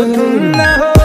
Look